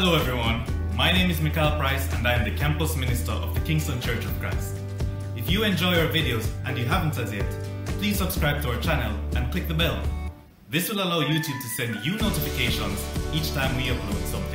Hello, everyone. My name is Mikhail Price, and I am the campus minister of the Kingston Church of Christ. If you enjoy our videos and you haven't as yet, please subscribe to our channel and click the bell. This will allow YouTube to send you notifications each time we upload something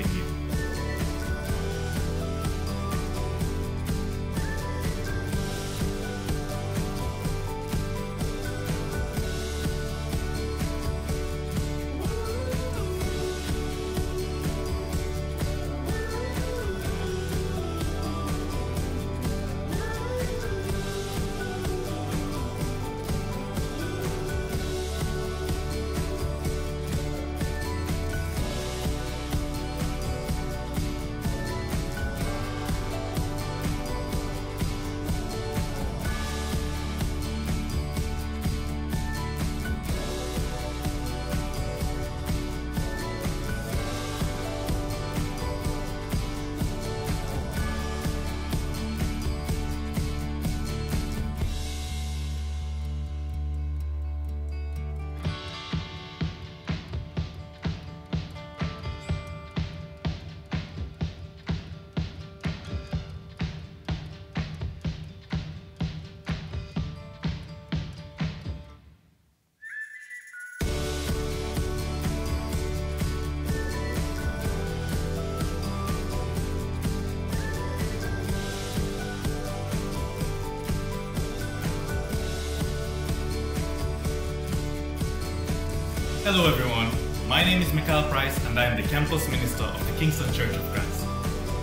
Hello, everyone. My name is Mikhail Price, and I am the campus minister of the Kingston Church of Christ.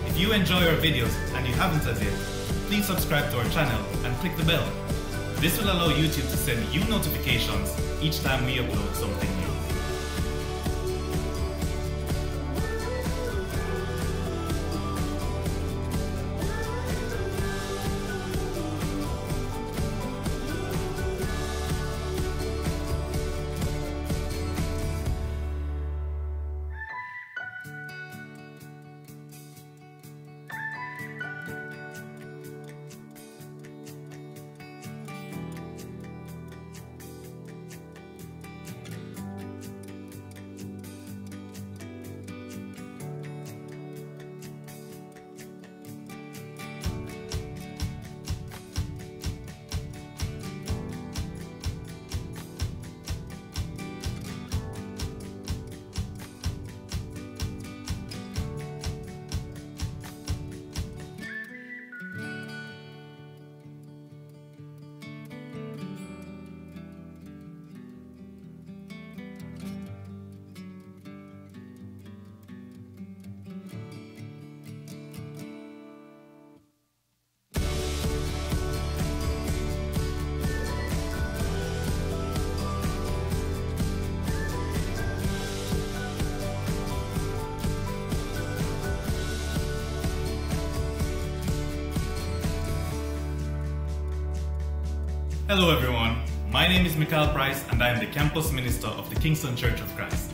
If you enjoy our videos and you haven't as yet, please subscribe to our channel and click the bell. This will allow YouTube to send you notifications each time we upload something Hello, everyone. My name is Mikhail Price, and I am the campus minister of the Kingston Church of Christ.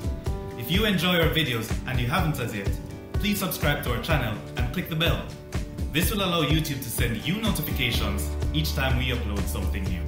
If you enjoy our videos and you haven't as yet, please subscribe to our channel and click the bell. This will allow YouTube to send you notifications each time we upload something new.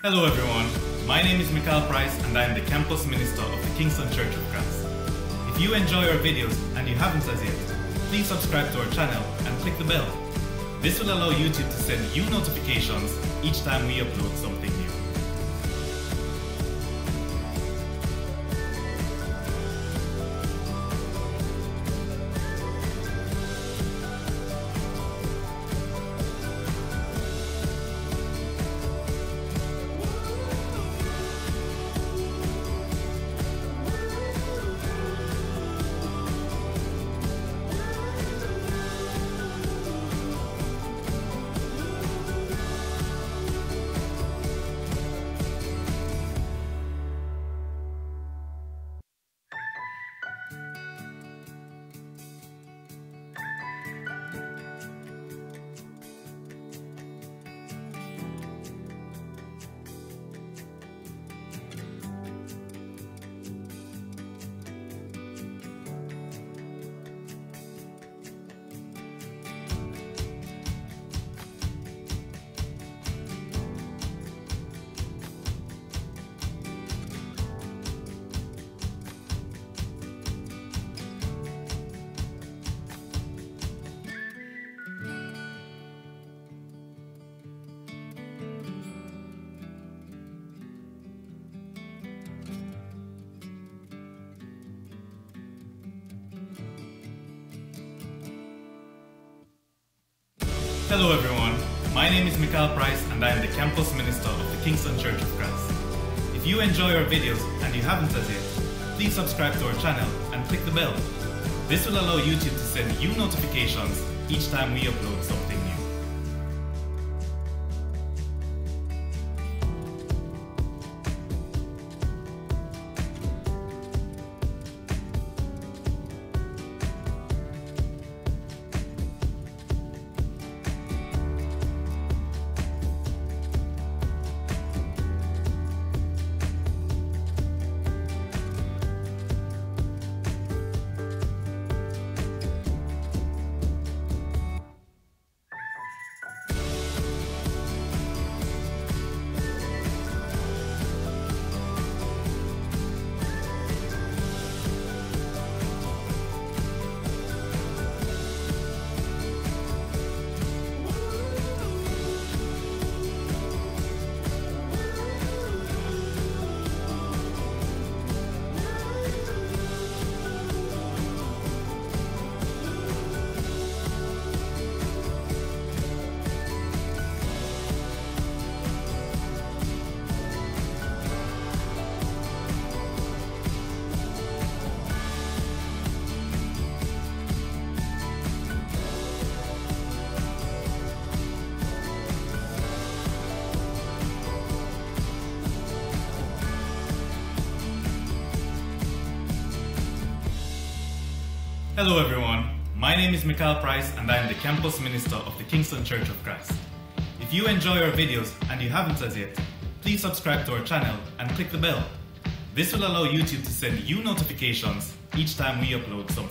Hello everyone, my name is Mikhail Price and I am the Campus Minister of the Kingston Church of Christ. If you enjoy our videos and you haven't as yet, please subscribe to our channel and click the bell. This will allow YouTube to send you notifications each time we upload something Hello everyone, my name is Mikhail Price and I am the Campus Minister of the Kingston Church of Christ. If you enjoy our videos and you haven't as yet, please subscribe to our channel and click the bell. This will allow YouTube to send you notifications each time we upload something name is Mikhail Price and I am the Campus Minister of the Kingston Church of Christ. If you enjoy our videos and you haven't as yet, please subscribe to our channel and click the bell. This will allow YouTube to send you notifications each time we upload something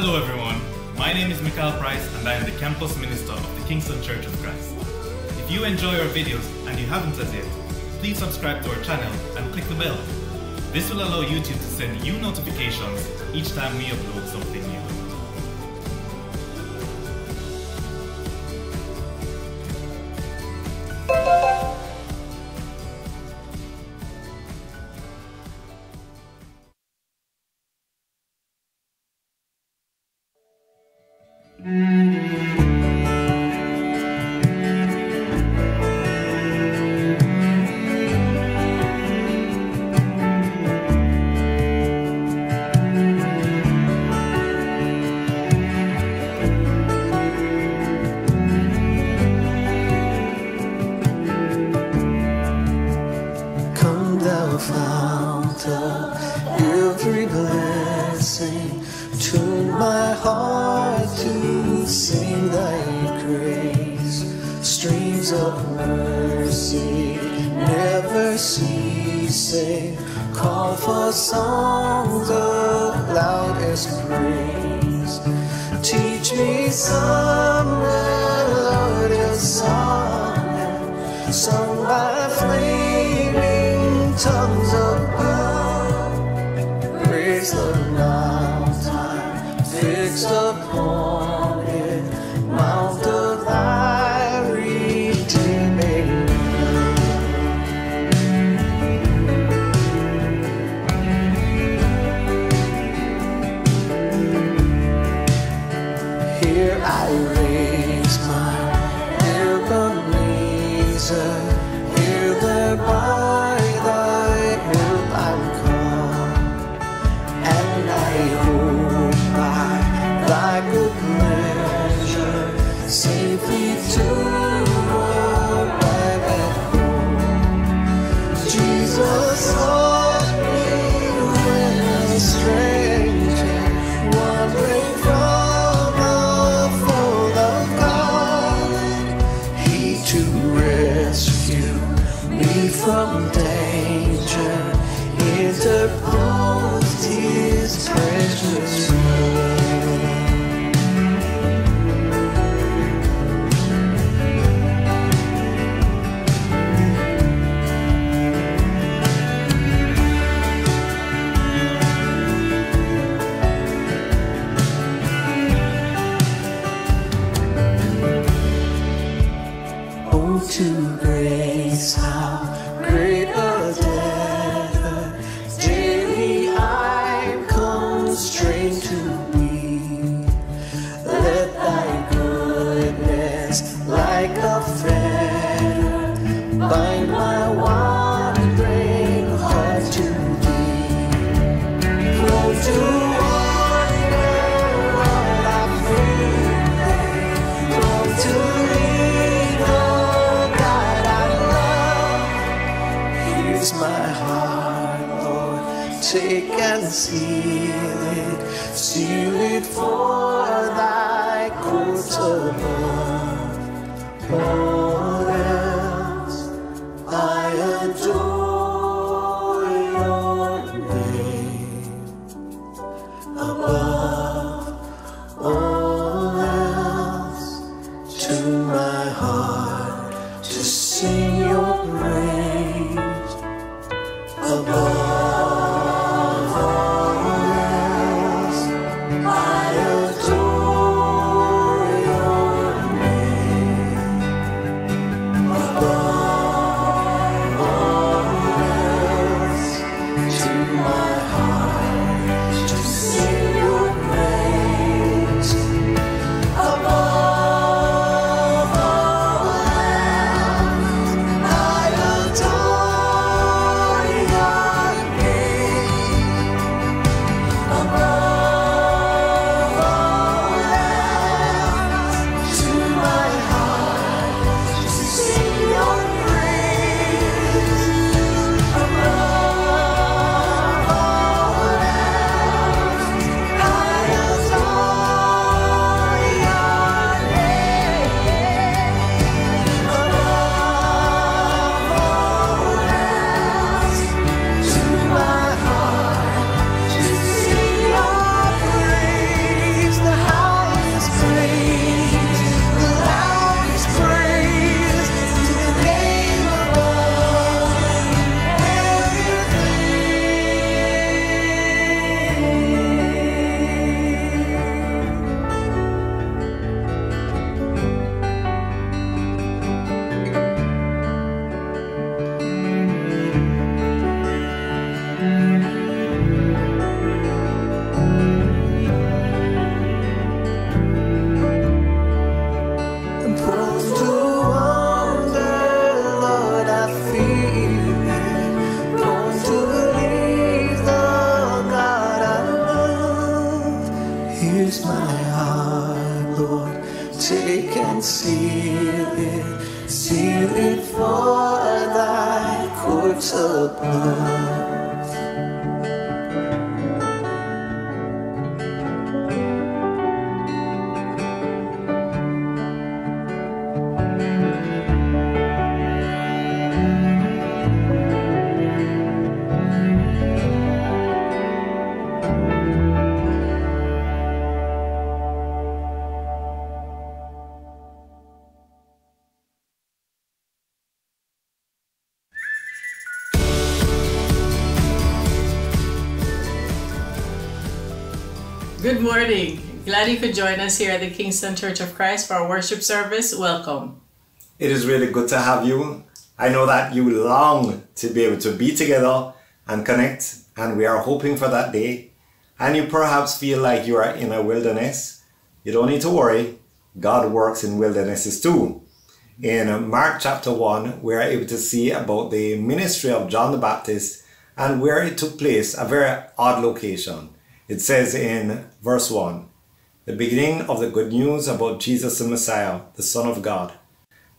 Hello everyone, my name is Mikhail Price and I am the Campus Minister of the Kingston Church of Christ. If you enjoy our videos and you haven't as yet, please subscribe to our channel and click the bell. This will allow YouTube to send you notifications each time we upload something new. Courts Glad you could join us here at the Kingston Church of Christ for our worship service. Welcome. It is really good to have you. I know that you long to be able to be together and connect, and we are hoping for that day. And you perhaps feel like you are in a wilderness. You don't need to worry. God works in wildernesses too. In Mark chapter 1, we are able to see about the ministry of John the Baptist and where it took place, a very odd location. It says in verse 1 the beginning of the good news about Jesus the Messiah, the Son of God.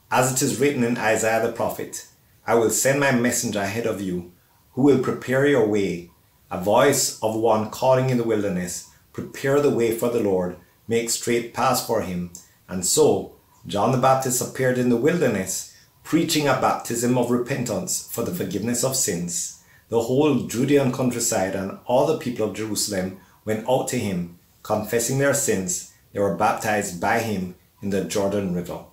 As it is written in Isaiah the prophet, I will send my messenger ahead of you, who will prepare your way, a voice of one calling in the wilderness, prepare the way for the Lord, make straight paths for him. And so, John the Baptist appeared in the wilderness, preaching a baptism of repentance for the forgiveness of sins. The whole Judean countryside and all the people of Jerusalem went out to him, confessing their sins. They were baptized by him in the Jordan River.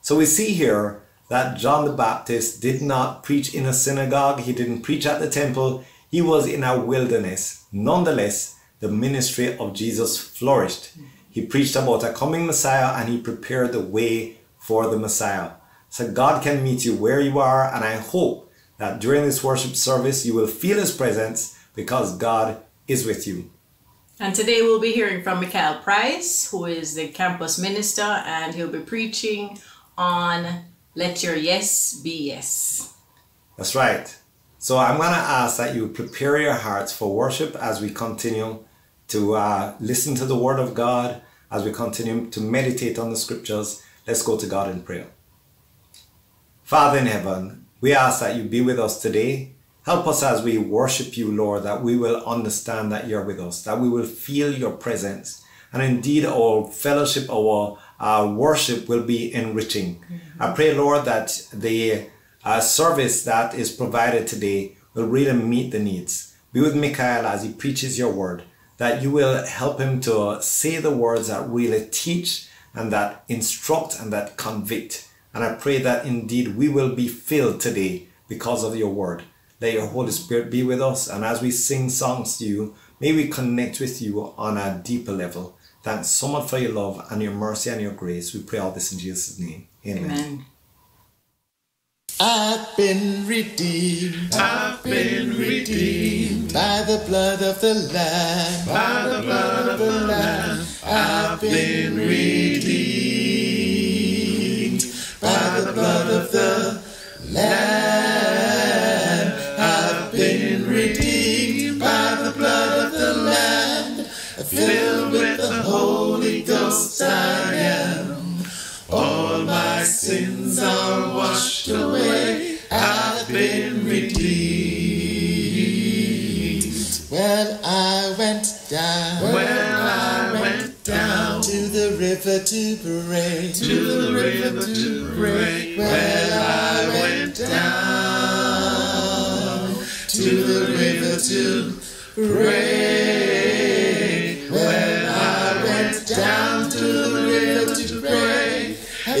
So we see here that John the Baptist did not preach in a synagogue, he didn't preach at the temple, he was in a wilderness. Nonetheless, the ministry of Jesus flourished. He preached about a coming Messiah and he prepared the way for the Messiah. So God can meet you where you are, and I hope that during this worship service you will feel his presence because God is with you. And today we'll be hearing from Mikhail Price, who is the campus minister, and he'll be preaching on Let Your Yes Be Yes. That's right. So I'm going to ask that you prepare your hearts for worship as we continue to uh, listen to the Word of God, as we continue to meditate on the Scriptures. Let's go to God in prayer. Father in heaven, we ask that you be with us today. Help us as we worship you, Lord, that we will understand that you're with us, that we will feel your presence. And indeed, our fellowship, our worship will be enriching. I pray, Lord, that the uh, service that is provided today will really meet the needs. Be with Michael as he preaches your word, that you will help him to say the words that really teach and that instruct and that convict. And I pray that indeed we will be filled today because of your word. Let your Holy Spirit be with us. And as we sing songs to you, may we connect with you on a deeper level. Thanks so much for your love and your mercy and your grace. We pray all this in Jesus' name. Amen. Amen. I've been redeemed. I've been redeemed by the blood of the Lamb. By the blood of the Lamb. I've been redeemed by the blood of the Lamb. Ghost I am. All my sins are washed away. I've been redeemed. Well, I went down, when I went down to the river to pray, to the river to pray. When I went down to the river to pray.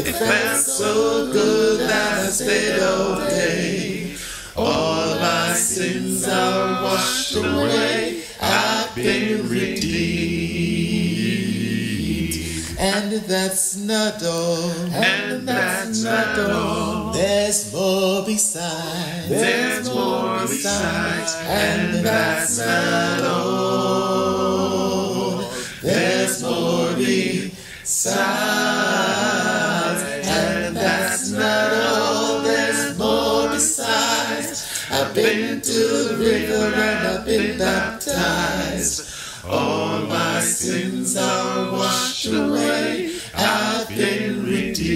It felt so good that I stayed all day. All my sins are washed away. I've been redeemed. And that's not all. And that's not all. There's more besides. There's more besides. And that's not all. There's more besides. I've been to the river and I've been baptized. All my sins are washed away. I've been redeemed.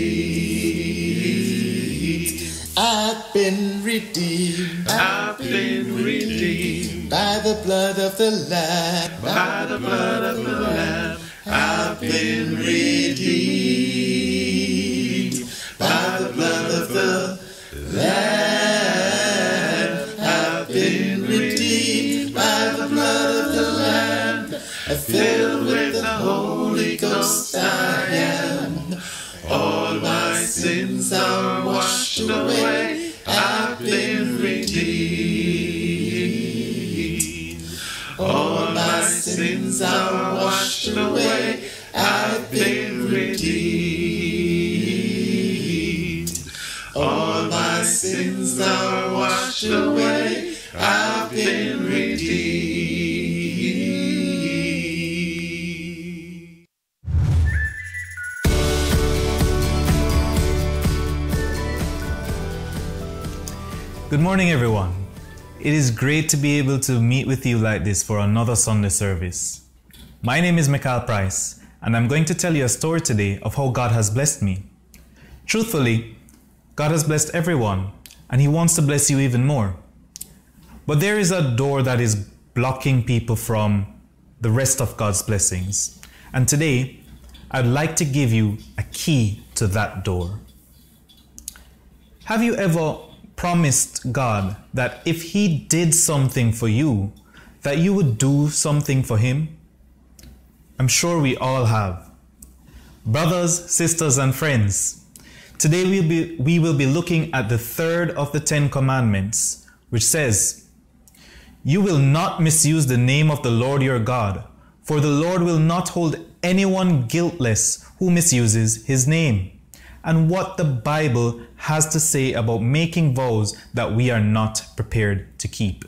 I've been redeemed. I've been redeemed by the blood of the Lamb. by the blood of the Lamb. I've been redeemed by the blood of the Lamb. Filled with the Holy Ghost I am. All my sins are washed away. I've been redeemed. All my sins are washed away. I've been redeemed. All my sins are washed away. I've been redeemed. Good morning, everyone. It is great to be able to meet with you like this for another Sunday service. My name is Mikhail Price, and I'm going to tell you a story today of how God has blessed me. Truthfully, God has blessed everyone, and He wants to bless you even more. But there is a door that is blocking people from the rest of God's blessings. And today, I'd like to give you a key to that door. Have you ever promised God that if He did something for you, that you would do something for Him? I'm sure we all have. Brothers, sisters, and friends, today we'll be, we will be looking at the third of the Ten Commandments, which says, You will not misuse the name of the Lord your God, for the Lord will not hold anyone guiltless who misuses His name and what the Bible has to say about making vows that we are not prepared to keep.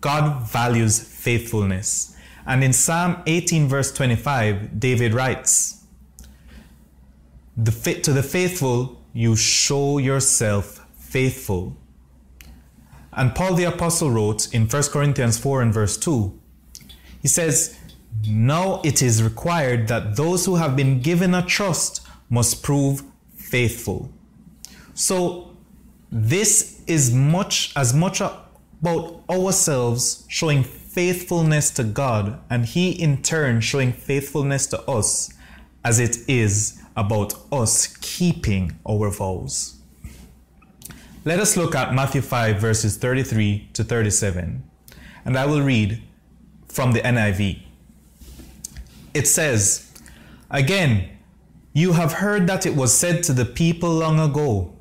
God values faithfulness. And in Psalm 18, verse 25, David writes, the, To the faithful, you show yourself faithful. And Paul the Apostle wrote in 1 Corinthians 4 and verse 2, he says, now it is required that those who have been given a trust must prove faithful. So this is much as much about ourselves showing faithfulness to God and he in turn showing faithfulness to us as it is about us keeping our vows. Let us look at Matthew 5 verses 33 to 37 and I will read from the NIV. It says, Again, you have heard that it was said to the people long ago,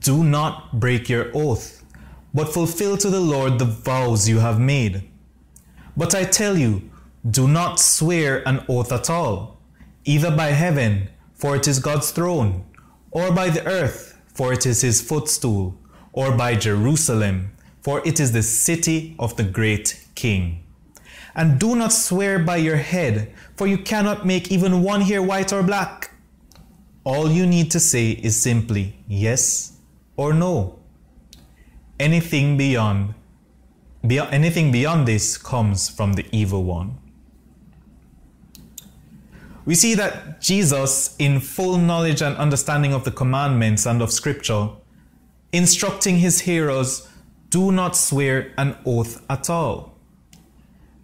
Do not break your oath, but fulfill to the Lord the vows you have made. But I tell you, do not swear an oath at all, either by heaven, for it is God's throne, or by the earth, for it is his footstool, or by Jerusalem, for it is the city of the great king. And do not swear by your head, for you cannot make even one hair white or black. All you need to say is simply yes or no. Anything beyond, beyond anything beyond this comes from the evil one. We see that Jesus, in full knowledge and understanding of the commandments and of Scripture, instructing his hearers, do not swear an oath at all.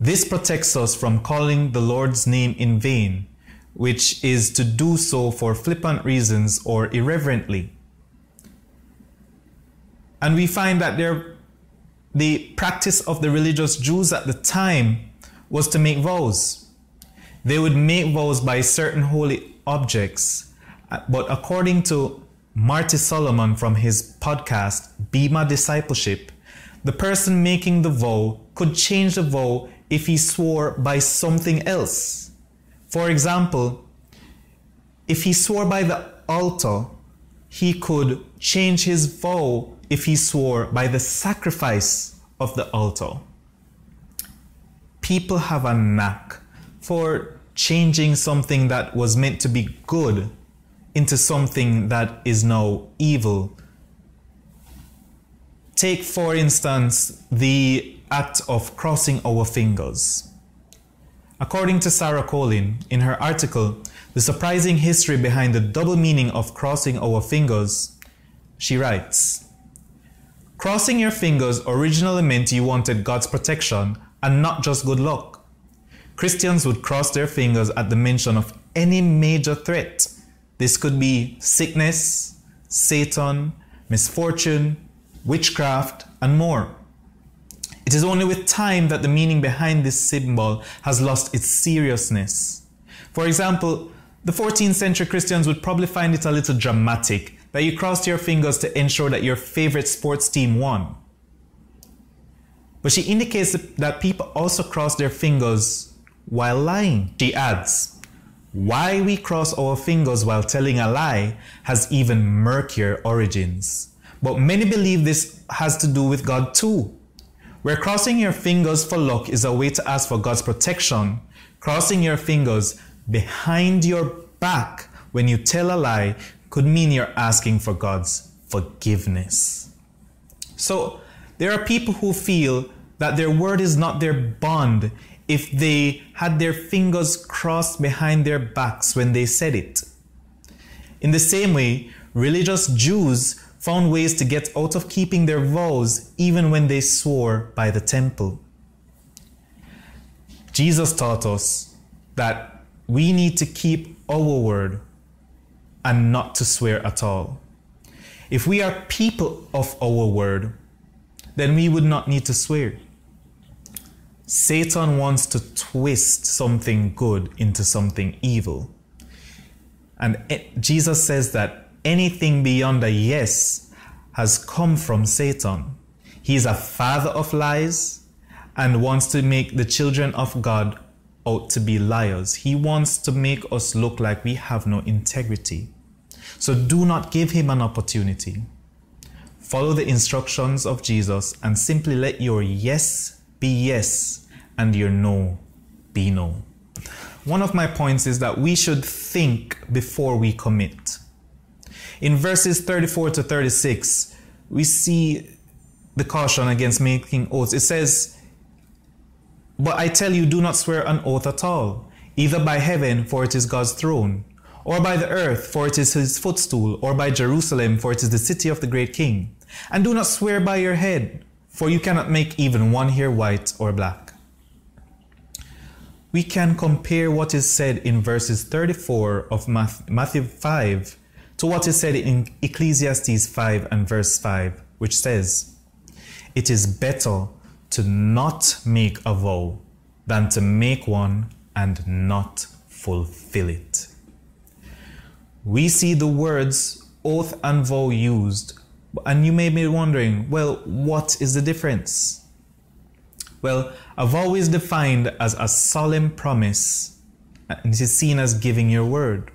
This protects us from calling the Lord's name in vain, which is to do so for flippant reasons or irreverently. And we find that there, the practice of the religious Jews at the time was to make vows. They would make vows by certain holy objects, but according to Marty Solomon from his podcast, BEMA Discipleship, the person making the vow could change the vow if he swore by something else. For example, if he swore by the altar, he could change his vow if he swore by the sacrifice of the altar. People have a knack for changing something that was meant to be good into something that is now evil. Take, for instance, the act of crossing our fingers. According to Sarah Colin, in her article, the surprising history behind the double meaning of crossing our fingers, she writes Crossing your fingers originally meant you wanted God's protection and not just good luck. Christians would cross their fingers at the mention of any major threat. This could be sickness, Satan, misfortune, witchcraft, and more. It is only with time that the meaning behind this symbol has lost its seriousness. For example, the 14th century Christians would probably find it a little dramatic that you crossed your fingers to ensure that your favorite sports team won. But she indicates that people also cross their fingers while lying. She adds, why we cross our fingers while telling a lie has even murkier origins. But many believe this has to do with God too. Where crossing your fingers for luck is a way to ask for God's protection, crossing your fingers behind your back when you tell a lie could mean you're asking for God's forgiveness. So, there are people who feel that their word is not their bond if they had their fingers crossed behind their backs when they said it. In the same way, religious Jews found ways to get out of keeping their vows even when they swore by the temple. Jesus taught us that we need to keep our word and not to swear at all. If we are people of our word, then we would not need to swear. Satan wants to twist something good into something evil. And it, Jesus says that anything beyond a yes has come from Satan. He is a father of lies and wants to make the children of God out to be liars. He wants to make us look like we have no integrity. So do not give him an opportunity. Follow the instructions of Jesus and simply let your yes be yes and your no be no. One of my points is that we should think before we commit. In verses 34 to 36, we see the caution against making oaths. It says, But I tell you, do not swear an oath at all, either by heaven, for it is God's throne, or by the earth, for it is his footstool, or by Jerusalem, for it is the city of the great king. And do not swear by your head, for you cannot make even one hair white or black we can compare what is said in verses 34 of Matthew 5 to what is said in Ecclesiastes 5 and verse 5, which says, It is better to not make a vow than to make one and not fulfill it. We see the words oath and vow used, and you may be wondering, well, what is the difference? Well, a vow is defined as a solemn promise, and it is seen as giving your word.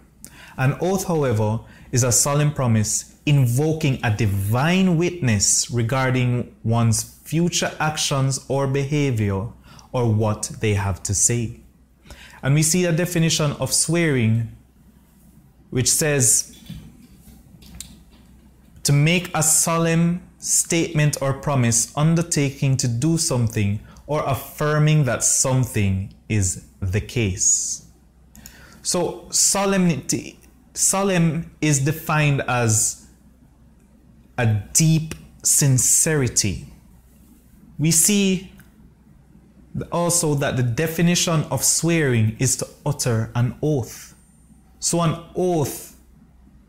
An oath, however, is a solemn promise invoking a divine witness regarding one's future actions or behavior or what they have to say. And we see a definition of swearing which says to make a solemn statement or promise undertaking to do something or affirming that something is the case. So solemnity, solemn is defined as a deep sincerity. We see also that the definition of swearing is to utter an oath. So an oath,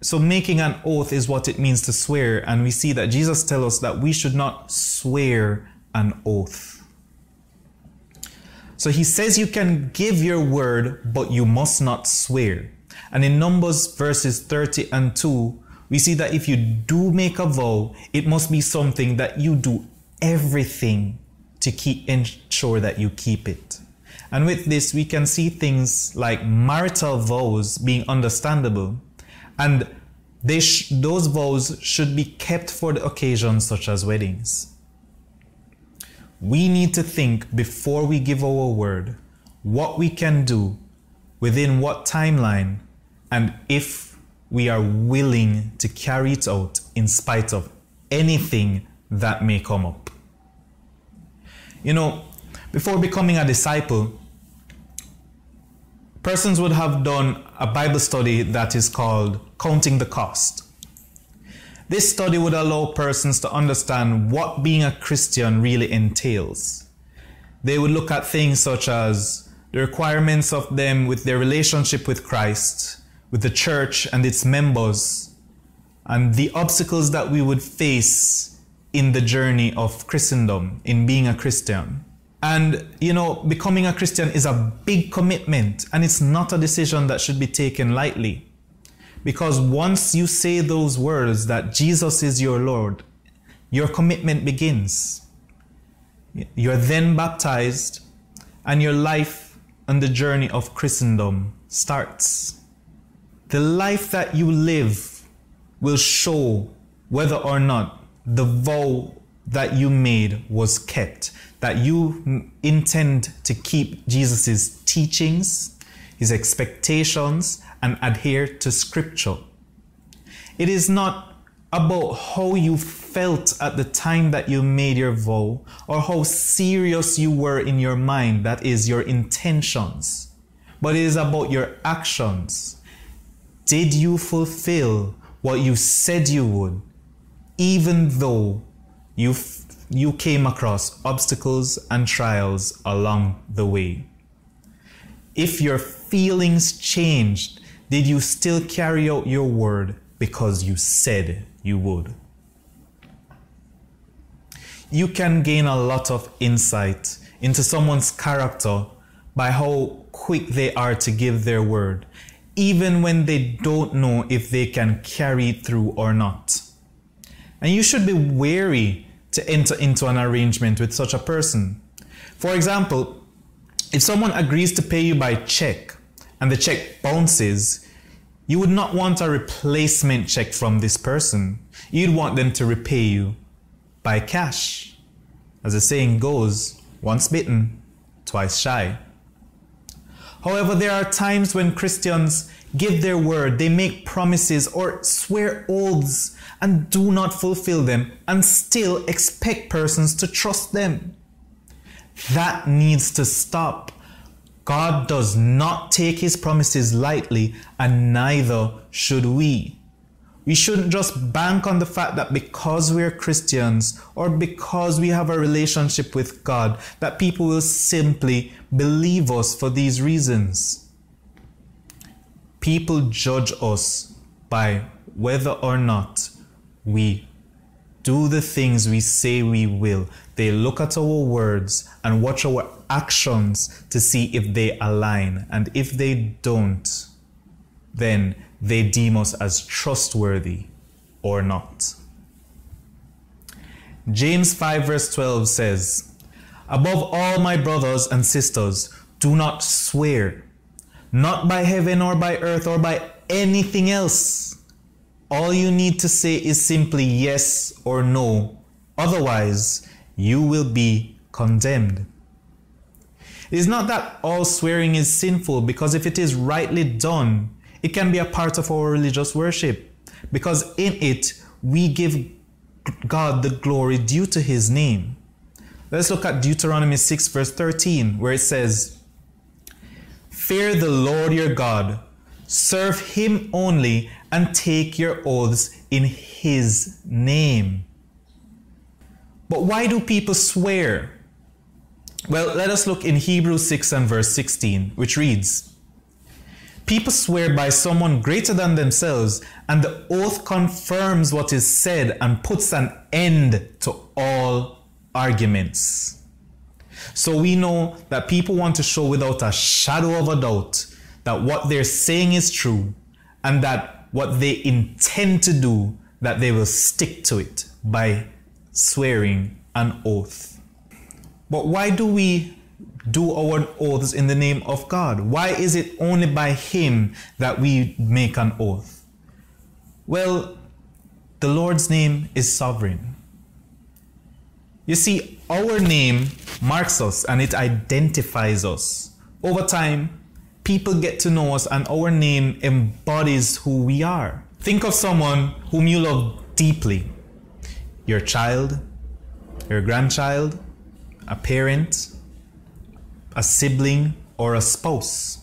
so making an oath is what it means to swear, and we see that Jesus tells us that we should not swear an oath. So he says you can give your word, but you must not swear. And in Numbers verses 30 and 2, we see that if you do make a vow, it must be something that you do everything to keep ensure that you keep it. And with this, we can see things like marital vows being understandable, and they sh- those vows should be kept for the occasions such as weddings. We need to think before we give our word what we can do, within what timeline, and if we are willing to carry it out in spite of anything that may come up. You know, before becoming a disciple, persons would have done a Bible study that is called Counting the Cost. This study would allow persons to understand what being a Christian really entails. They would look at things such as the requirements of them with their relationship with Christ, with the church and its members, and the obstacles that we would face in the journey of Christendom, in being a Christian. And, you know, becoming a Christian is a big commitment and it's not a decision that should be taken lightly. Because once you say those words that Jesus is your Lord, your commitment begins. You're then baptized and your life and the journey of Christendom starts. The life that you live will show whether or not the vow that you made was kept, that you intend to keep Jesus' teachings, his expectations, and adhere to scripture. It is not about how you felt at the time that you made your vow or how serious you were in your mind, that is, your intentions, but it is about your actions. Did you fulfill what you said you would, even though you, you came across obstacles and trials along the way? If your feelings changed, did you still carry out your word because you said you would? You can gain a lot of insight into someone's character by how quick they are to give their word, even when they don't know if they can carry it through or not. And you should be wary to enter into an arrangement with such a person. For example, if someone agrees to pay you by check and the check bounces, you would not want a replacement check from this person. You'd want them to repay you by cash. As the saying goes, once bitten, twice shy. However, there are times when Christians give their word, they make promises or swear oaths and do not fulfill them and still expect persons to trust them. That needs to stop. God does not take his promises lightly, and neither should we. We shouldn't just bank on the fact that because we're Christians or because we have a relationship with God, that people will simply believe us for these reasons. People judge us by whether or not we do the things we say we will. They look at our words and watch our actions to see if they align. And if they don't, then they deem us as trustworthy or not. James 5, verse 12 says, Above all, my brothers and sisters, do not swear, not by heaven or by earth or by anything else. All you need to say is simply yes or no. Otherwise, you will be condemned. It is not that all swearing is sinful, because if it is rightly done, it can be a part of our religious worship. Because in it, we give God the glory due to his name. Let's look at Deuteronomy 6, verse 13, where it says, Fear the Lord your God, serve him only, and take your oaths in his name. But why do people swear? Well, let us look in Hebrews 6 and verse 16, which reads People swear by someone greater than themselves, and the oath confirms what is said and puts an end to all arguments. So we know that people want to show without a shadow of a doubt that what they're saying is true and that what they intend to do, that they will stick to it by swearing an oath. But why do we do our oaths in the name of God? Why is it only by Him that we make an oath? Well, the Lord's name is sovereign. You see, our name marks us and it identifies us. Over time, people get to know us and our name embodies who we are. Think of someone whom you love deeply your child, your grandchild, a parent, a sibling, or a spouse.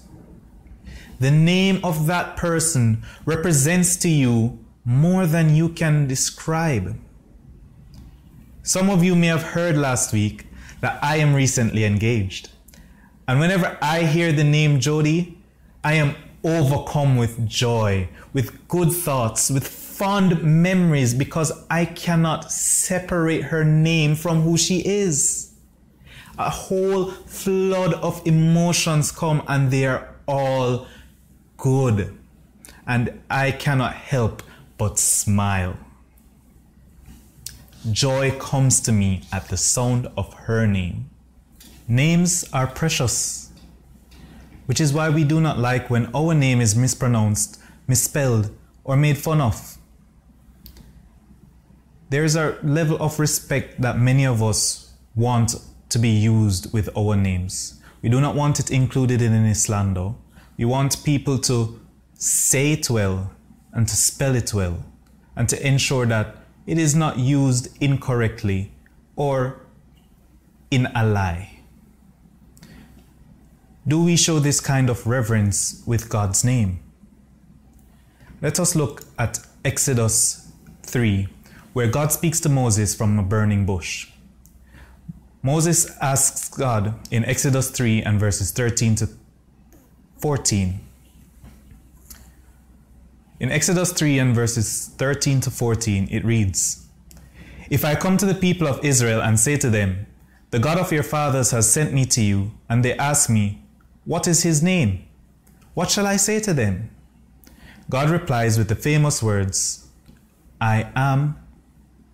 the name of that person represents to you more than you can describe. Some of you may have heard last week that I am recently engaged. And whenever I hear the name Jody, I am overcome with joy, with good thoughts, with fond memories because I cannot separate her name from who she is. A whole flood of emotions come and they are all good. And I cannot help but smile. Joy comes to me at the sound of her name. Names are precious, which is why we do not like when our name is mispronounced, misspelled, or made fun of. There is a level of respect that many of us want to be used with our names. We do not want it included in any slander. We want people to say it well and to spell it well and to ensure that it is not used incorrectly or in a lie. Do we show this kind of reverence with God's name? Let us look at Exodus 3, where God speaks to Moses from a burning bush. Moses asks God in Exodus 3 and verses 13 to 14. In Exodus 3 and verses 13 to 14, it reads If I come to the people of Israel and say to them, The God of your fathers has sent me to you, and they ask me, What is his name? What shall I say to them? God replies with the famous words, I am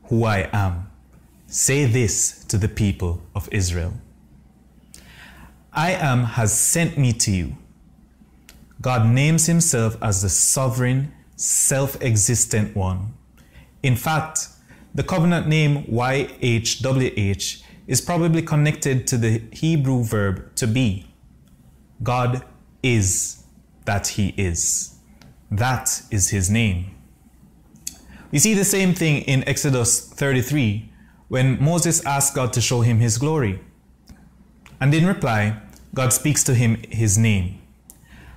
who I am. Say this to the people of Israel I am has sent me to you. God names himself as the sovereign, self existent one. In fact, the covenant name YHWH is probably connected to the Hebrew verb to be. God is that he is. That is his name. We see the same thing in Exodus 33 when Moses asked God to show him his glory. And in reply, God speaks to him his name.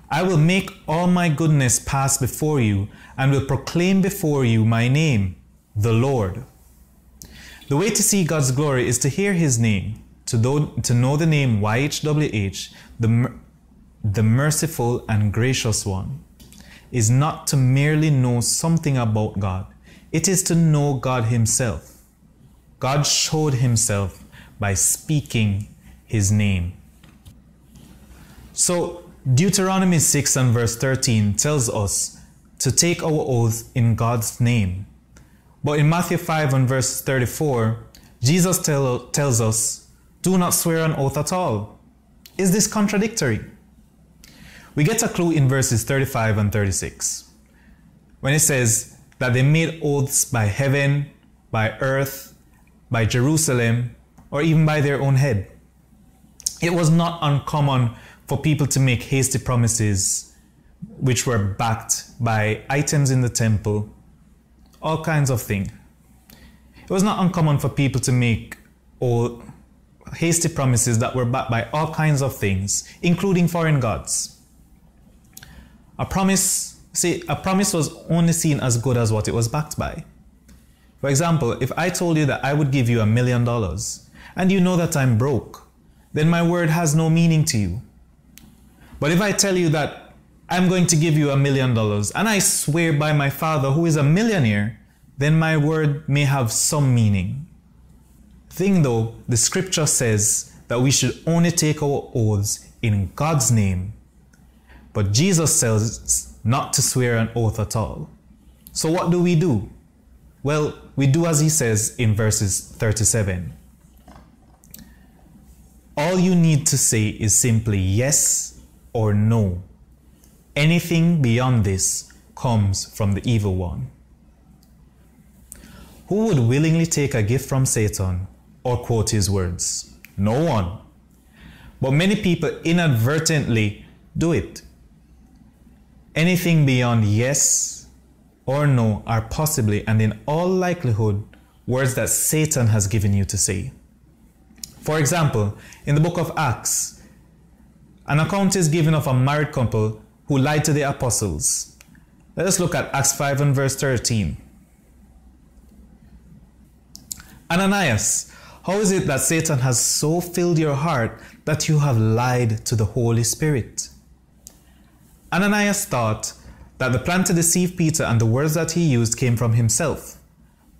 I will make all my goodness pass before you and will proclaim before you my name, the Lord. The way to see God's glory is to hear his name, to know, to know the name YHWH, the, the merciful and gracious one, is not to merely know something about God, it is to know God himself. God showed himself by speaking his name. So, Deuteronomy 6 and verse 13 tells us to take our oath in God's name. But in Matthew 5 and verse 34, Jesus tell, tells us, do not swear an oath at all. Is this contradictory? We get a clue in verses 35 and 36 when it says that they made oaths by heaven, by earth, by Jerusalem, or even by their own head. It was not uncommon for people to make hasty promises which were backed by items in the temple, all kinds of things. It was not uncommon for people to make all hasty promises that were backed by all kinds of things, including foreign gods. A promise, see, a promise was only seen as good as what it was backed by. For example, if I told you that I would give you a million dollars and you know that I'm broke, then my word has no meaning to you. But if I tell you that I'm going to give you a million dollars and I swear by my father who is a millionaire, then my word may have some meaning. Thing though, the scripture says that we should only take our oaths in God's name. But Jesus says not to swear an oath at all. So what do we do? Well, we do as he says in verses 37. All you need to say is simply yes or no. Anything beyond this comes from the evil one. Who would willingly take a gift from Satan or quote his words? No one. But many people inadvertently do it. Anything beyond yes or no are possibly and in all likelihood words that Satan has given you to say. For example, in the book of Acts, an account is given of a married couple who lied to the apostles. Let us look at Acts 5 and verse 13. Ananias, how is it that Satan has so filled your heart that you have lied to the Holy Spirit? Ananias thought that the plan to deceive Peter and the words that he used came from himself.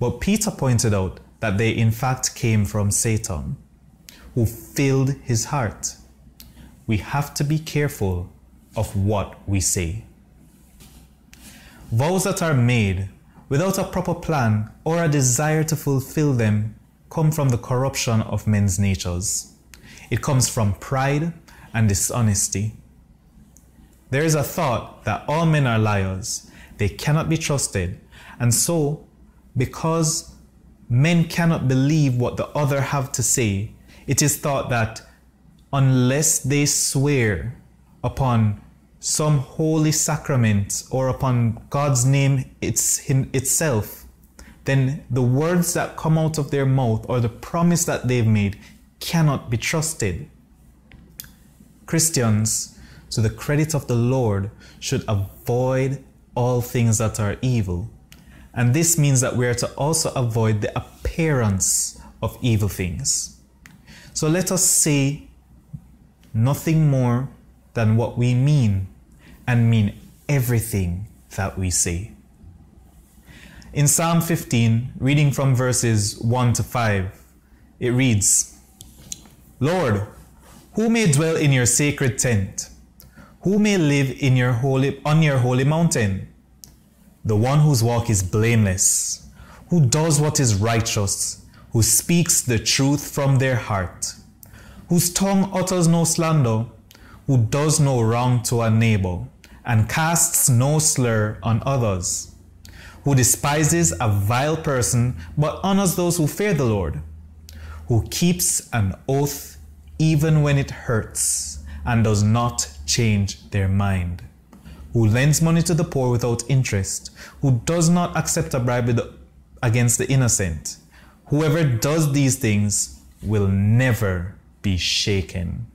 But Peter pointed out that they in fact came from Satan, who filled his heart. We have to be careful of what we say. Vows that are made without a proper plan or a desire to fulfill them come from the corruption of men's natures. It comes from pride and dishonesty. There is a thought that all men are liars, they cannot be trusted, and so, because men cannot believe what the other have to say, it is thought that unless they swear upon some holy sacrament or upon God's name it's itself, then the words that come out of their mouth or the promise that they've made cannot be trusted. Christians, to the credit of the Lord, should avoid all things that are evil. And this means that we are to also avoid the appearance of evil things. So let us say nothing more than what we mean and mean everything that we say. In Psalm 15, reading from verses 1 to 5, it reads Lord, who may dwell in your sacred tent? Who may live in your holy, on your holy mountain? The one whose walk is blameless, who does what is righteous, who speaks the truth from their heart, whose tongue utters no slander, who does no wrong to a neighbor and casts no slur on others, who despises a vile person but honors those who fear the Lord, who keeps an oath even when it hurts and does not change their mind, who lends money to the poor without interest, who does not accept a bribe against the innocent. Whoever does these things will never be shaken.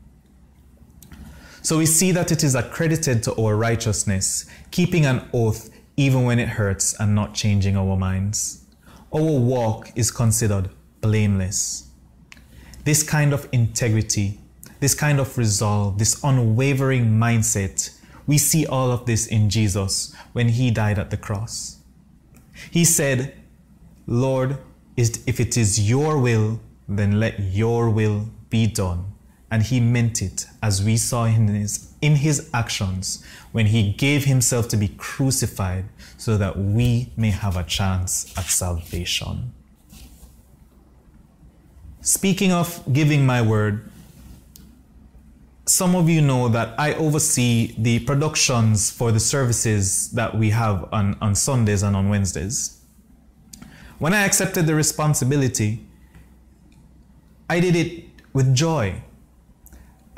So we see that it is accredited to our righteousness, keeping an oath even when it hurts and not changing our minds. Our walk is considered blameless. This kind of integrity, this kind of resolve, this unwavering mindset, we see all of this in Jesus when he died at the cross. He said, Lord, if it is your will, then let your will be done. And he meant it, as we saw in his, in his actions when he gave himself to be crucified so that we may have a chance at salvation. Speaking of giving my word, some of you know that I oversee the productions for the services that we have on, on Sundays and on Wednesdays. When I accepted the responsibility, I did it with joy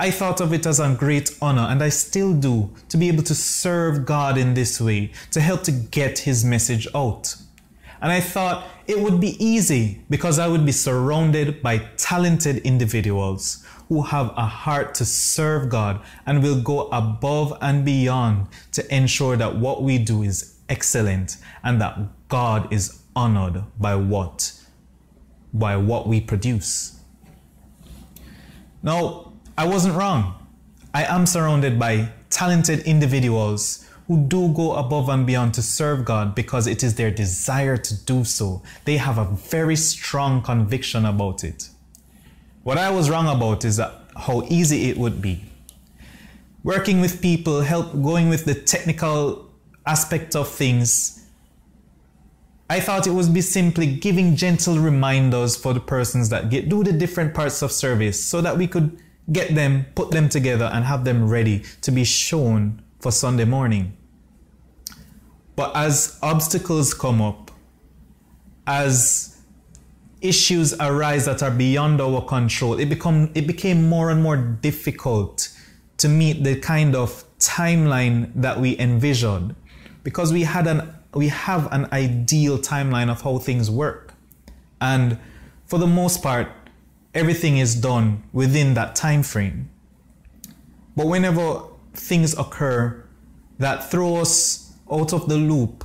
I thought of it as a great honor, and I still do, to be able to serve God in this way, to help to get His message out. And I thought it would be easy because I would be surrounded by talented individuals who have a heart to serve God and will go above and beyond to ensure that what we do is excellent and that God is honored by what by what we produce. Now, I wasn't wrong. I am surrounded by talented individuals who do go above and beyond to serve God because it is their desire to do so. They have a very strong conviction about it. What I was wrong about is that how easy it would be. Working with people, help going with the technical aspect of things. I thought it would be simply giving gentle reminders for the persons that get do the different parts of service so that we could get them, put them together, and have them ready to be shown for Sunday morning. But as obstacles come up, as issues arise that are beyond our control, it become it became more and more difficult to meet the kind of timeline that we envisioned because we had an we have an ideal timeline of how things work. And for the most part, everything is done within that time frame. But whenever things occur that throw us out of the loop,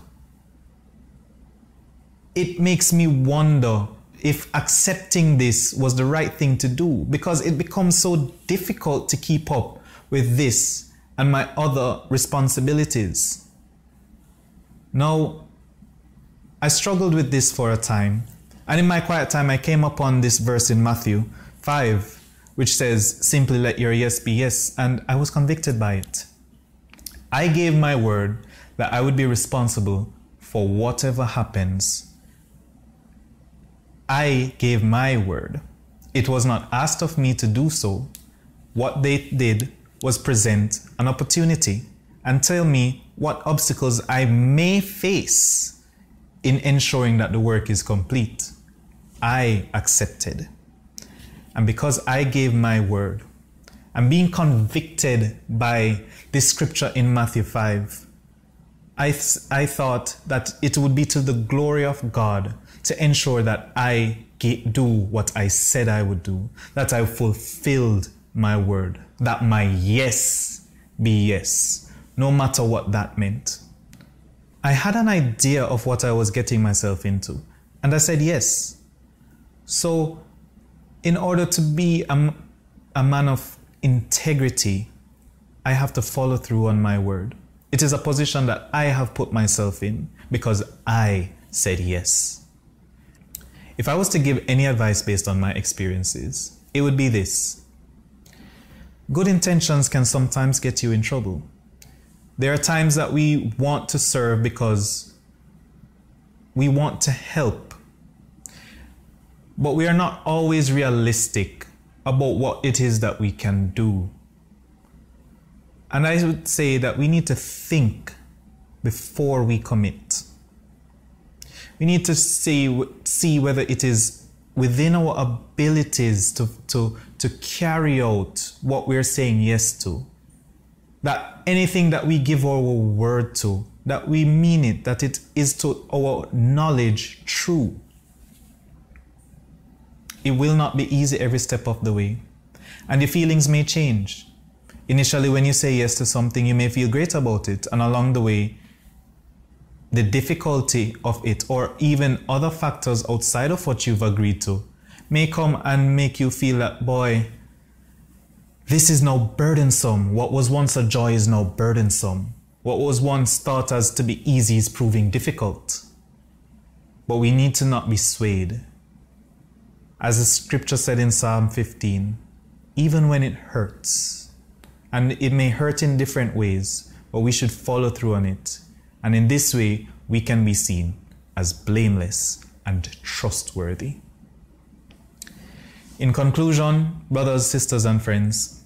it makes me wonder if accepting this was the right thing to do because it becomes so difficult to keep up with this and my other responsibilities. Now, I struggled with this for a time, and in my quiet time, I came upon this verse in Matthew 5, which says, Simply let your yes be yes, and I was convicted by it. I gave my word that I would be responsible for whatever happens. I gave my word. It was not asked of me to do so. What they did was present an opportunity and tell me what obstacles I may face in ensuring that the work is complete. I accepted. And because I gave my word, I'm being convicted by this scripture in Matthew 5. I, th- I thought that it would be to the glory of God to ensure that I do what I said I would do, that I fulfilled my word, that my yes be yes, no matter what that meant. I had an idea of what I was getting myself into, and I said yes. So, in order to be a, a man of integrity, I have to follow through on my word. It is a position that I have put myself in because I said yes. If I was to give any advice based on my experiences, it would be this Good intentions can sometimes get you in trouble. There are times that we want to serve because we want to help, but we are not always realistic about what it is that we can do. And I would say that we need to think before we commit. We need to see, see whether it is within our abilities to, to, to carry out what we're saying yes to. That anything that we give our word to, that we mean it, that it is to our knowledge true. It will not be easy every step of the way. And the feelings may change. Initially, when you say yes to something, you may feel great about it, and along the way, the difficulty of it, or even other factors outside of what you've agreed to, may come and make you feel that, boy, this is now burdensome. What was once a joy is now burdensome. What was once thought as to be easy is proving difficult. But we need to not be swayed. As the scripture said in Psalm 15, even when it hurts, and it may hurt in different ways, but we should follow through on it. And in this way, we can be seen as blameless and trustworthy. In conclusion, brothers, sisters, and friends,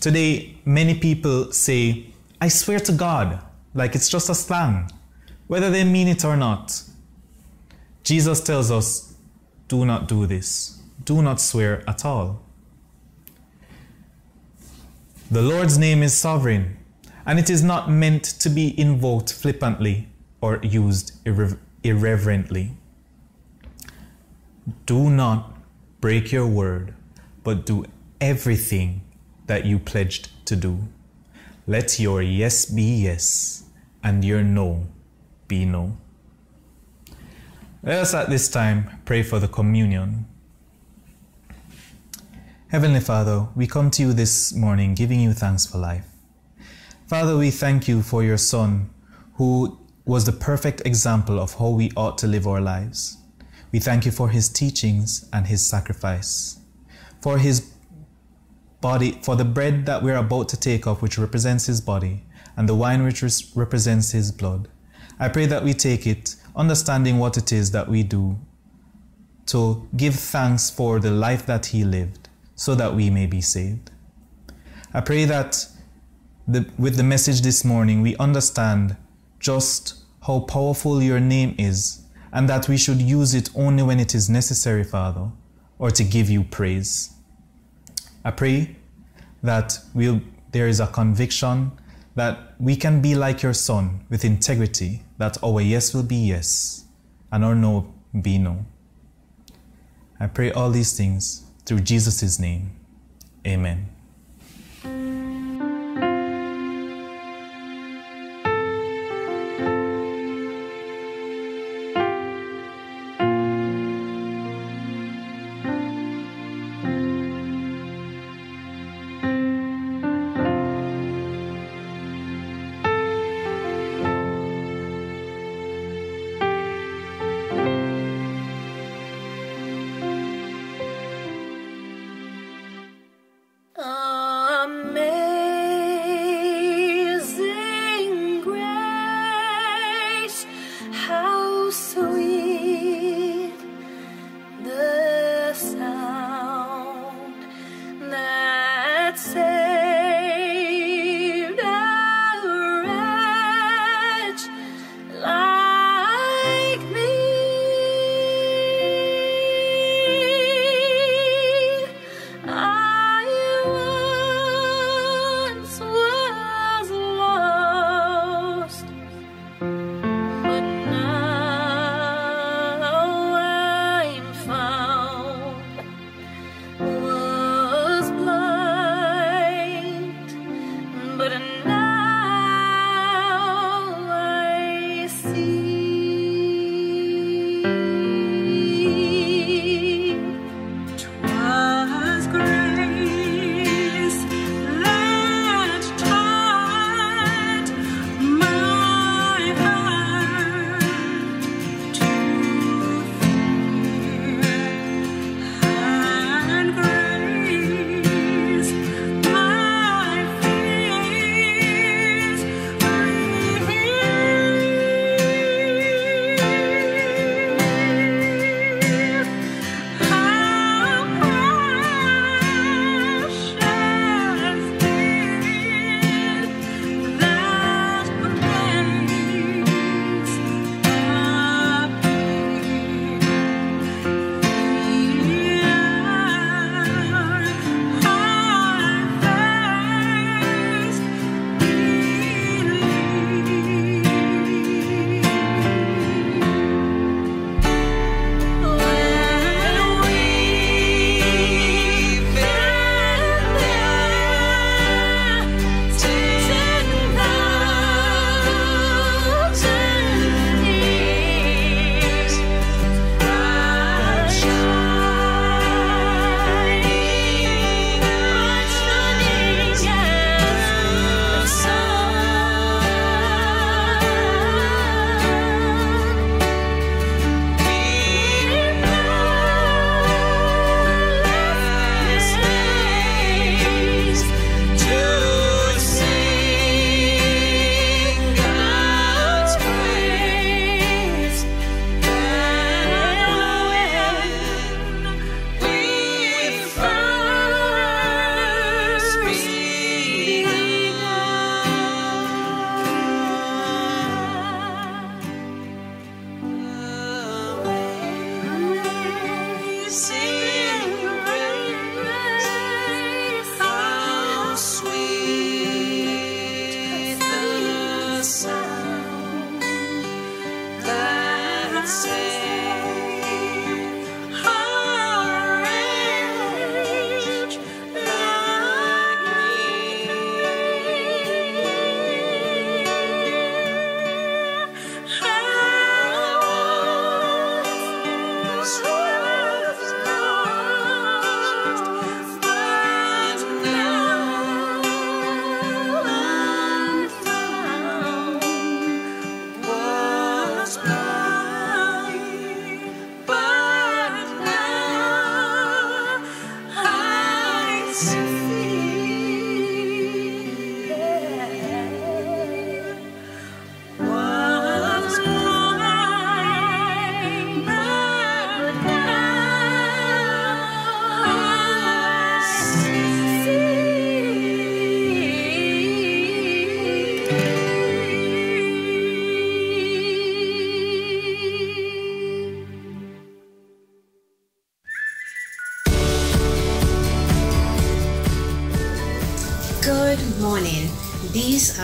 today many people say, I swear to God, like it's just a slang, whether they mean it or not. Jesus tells us, do not do this. Do not swear at all. The Lord's name is sovereign, and it is not meant to be invoked flippantly or used irre- irreverently. Do not break your word, but do everything that you pledged to do. Let your yes be yes, and your no be no. Let us at this time pray for the communion. Heavenly Father, we come to you this morning giving you thanks for life. Father, we thank you for your Son, who was the perfect example of how we ought to live our lives. We thank you for his teachings and his sacrifice, for his body, for the bread that we're about to take off, which represents his body, and the wine which represents his blood. I pray that we take it, understanding what it is that we do, to give thanks for the life that he lived, so that we may be saved. I pray that the, with the message this morning, we understand just how powerful your name is, and that we should use it only when it is necessary, Father, or to give you praise. I pray that we'll, there is a conviction that we can be like your Son with integrity, that our yes will be yes and our no be no. I pray all these things through Jesus' name. Amen.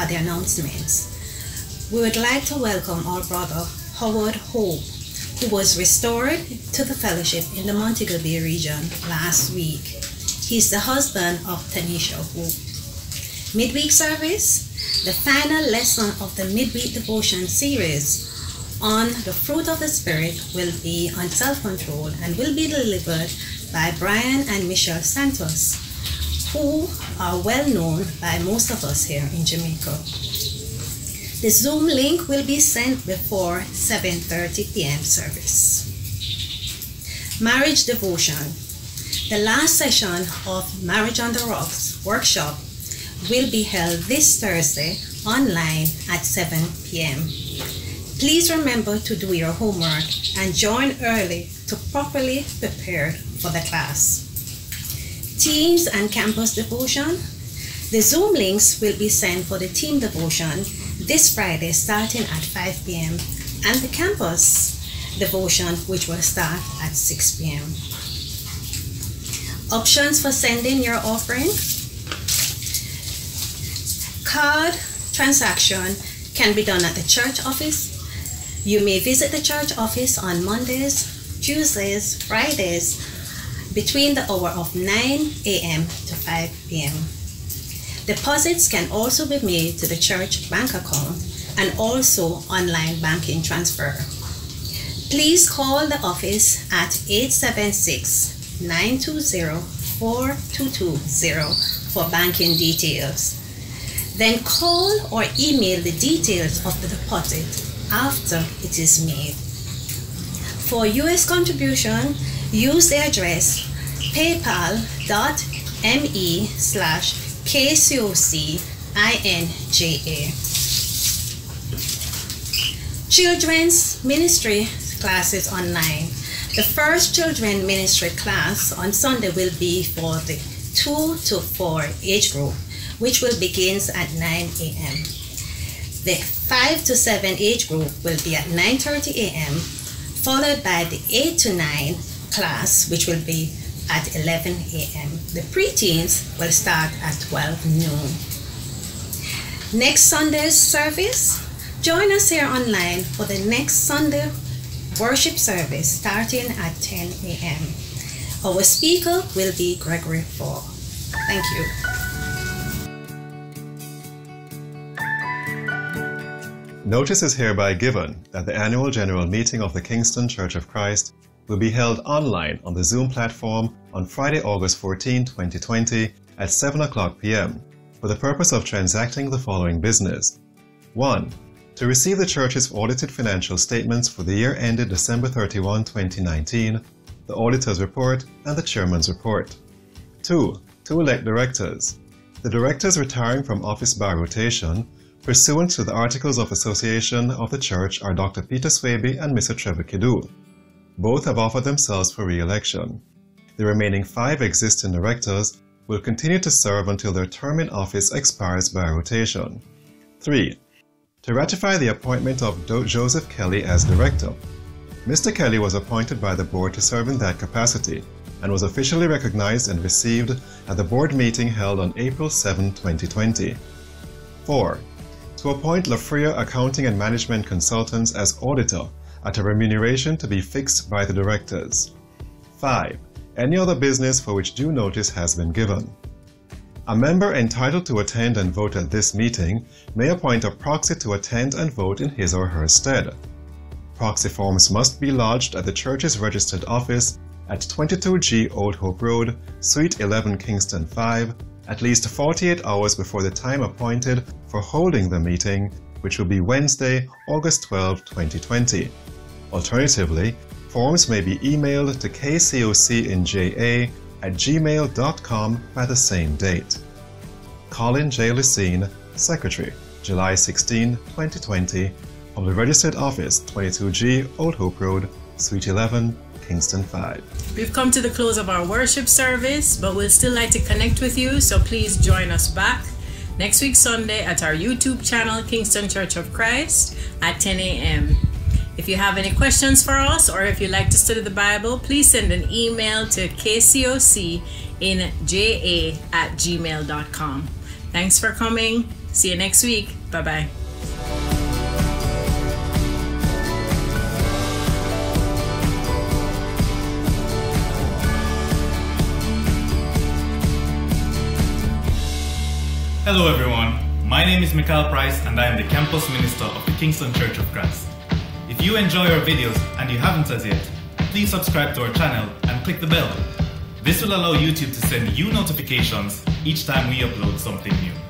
Are the announcements. We would like to welcome our brother Howard Hope, who was restored to the fellowship in the Montego Bay region last week. He's the husband of Tanisha Hope. Midweek service, the final lesson of the midweek devotion series on the fruit of the Spirit will be on self control and will be delivered by Brian and Michelle Santos, who are well known by most of us here in Jamaica. The Zoom link will be sent before 7:30 p.m. service. Marriage devotion. The last session of Marriage on the Rocks workshop will be held this Thursday online at 7 p.m. Please remember to do your homework and join early to properly prepare for the class. Teams and campus devotion. The Zoom links will be sent for the team devotion this Friday starting at 5 p.m. and the campus devotion which will start at 6 p.m. Options for sending your offering. Card transaction can be done at the church office. You may visit the church office on Mondays, Tuesdays, Fridays between the hour of 9 a.m. to 5 p.m. Deposits can also be made to the church bank account and also online banking transfer. Please call the office at 876 920 4220 for banking details. Then call or email the details of the deposit after it is made. For US contribution, use the address paypal.me slash KCOCINJA. Children's Ministry classes online. The first children ministry class on Sunday will be for the 2 to 4 age group, which will begins at 9 a.m. The 5 to 7 age group will be at 9:30 a.m., followed by the 8 to 9 class, which will be at 11 a.m. The preteens will start at 12 noon. Next Sunday's service, join us here online for the next Sunday worship service starting at 10 a.m. Our speaker will be Gregory Fall. Thank you. Notice is hereby given that the annual general meeting of the Kingston Church of Christ will be held online on the Zoom platform on Friday, August 14, 2020 at 7 o'clock p.m. for the purpose of transacting the following business. 1. To receive the church's audited financial statements for the year ended December 31, 2019, the auditor's report, and the chairman's report. 2. To elect directors. The directors retiring from office by rotation pursuant to the Articles of Association of the Church are Dr. Peter Swaby and Mr. Trevor Kidu. Both have offered themselves for re-election. The remaining five existing directors will continue to serve until their term in office expires by rotation. 3. To ratify the appointment of Do- Joseph Kelly as director. Mr. Kelly was appointed by the board to serve in that capacity and was officially recognized and received at the board meeting held on April 7, 2020. 4. To appoint Lafria Accounting and Management Consultants as auditor at a remuneration to be fixed by the directors. 5. Any other business for which due notice has been given. A member entitled to attend and vote at this meeting may appoint a proxy to attend and vote in his or her stead. Proxy forms must be lodged at the church's registered office at 22G Old Hope Road, Suite 11 Kingston 5, at least 48 hours before the time appointed for holding the meeting, which will be Wednesday, August 12, 2020. Alternatively, forms may be emailed to kcocinja at gmail.com by the same date. Colin J. Lucene, Secretary, July 16, 2020, from the Registered Office, 22G Old Hope Road, Suite 11, Kingston 5. We've come to the close of our worship service, but we'd still like to connect with you, so please join us back next week Sunday at our YouTube channel, Kingston Church of Christ, at 10 a.m. If you have any questions for us or if you'd like to study the Bible, please send an email to kcocinja at gmail.com. Thanks for coming. See you next week. Bye bye. Hello everyone, my name is Mikhail Price and I am the campus minister of the Kingston Church of Christ. You enjoy our videos and you haven't as yet, please subscribe to our channel and click the bell. This will allow YouTube to send you notifications each time we upload something new.